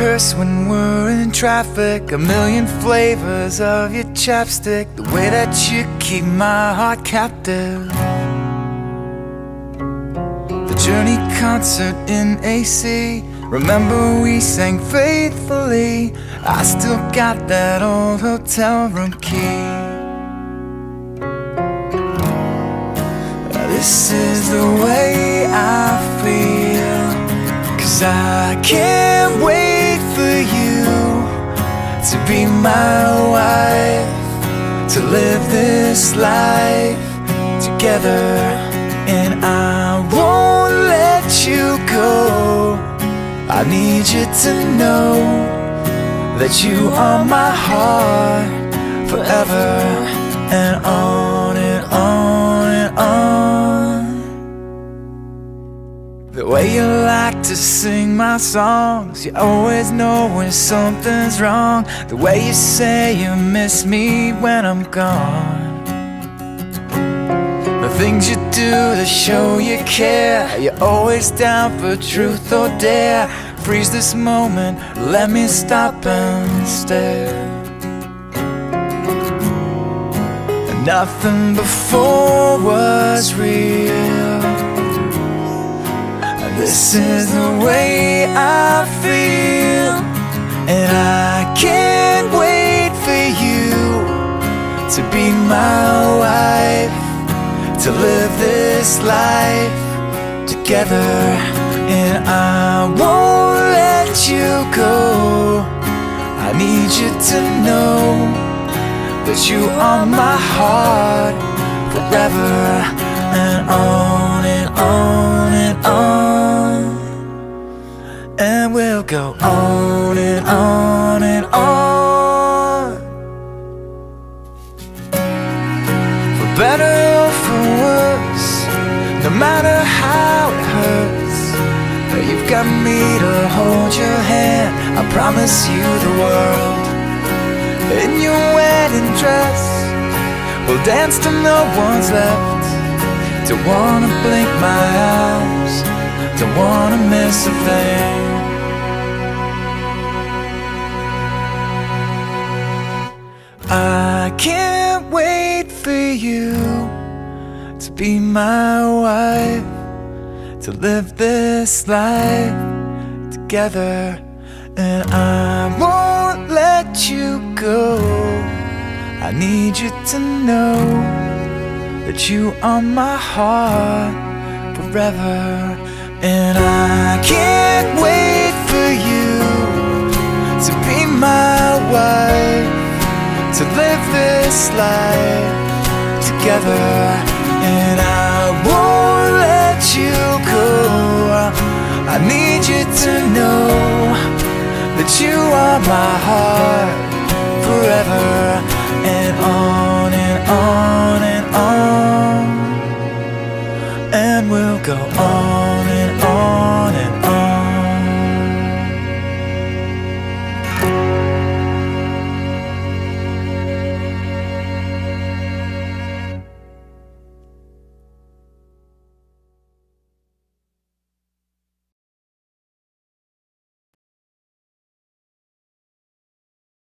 worse when we're in traffic. A million flavors of your chapstick. The way that you keep my heart captive. The Journey concert in AC. Remember we sang faithfully. I still got that old hotel room key. This is the way I feel. Cause I can't to be my wife, to live this life together. And I won't let you go. I need you to know that you are my heart forever and on The way you like to sing my songs, you always know when something's wrong. The way you say you miss me when I'm gone. The things you do to show you care, you're always down for truth or dare. Freeze this moment, let me stop and stare. Nothing before was real. This is the way I feel, and I can't wait for you to be my wife, to live this life together, and I won't let you go. I need you to know that you are my heart forever and on no matter how it hurts, you've got me to hold your hand. I promise you the world in your wedding dress. We'll dance till no one's left. Don't wanna blink my eyes. Don't wanna miss a thing. I can't wait for you to be my wife, to live this life together, and I won't let you go. I need you to know that you are my heart forever, and I can't wait for you to be my wife, to live this life together, and I won't let you go. I need you to know that you are my heart forever and on and on and on and we'll go on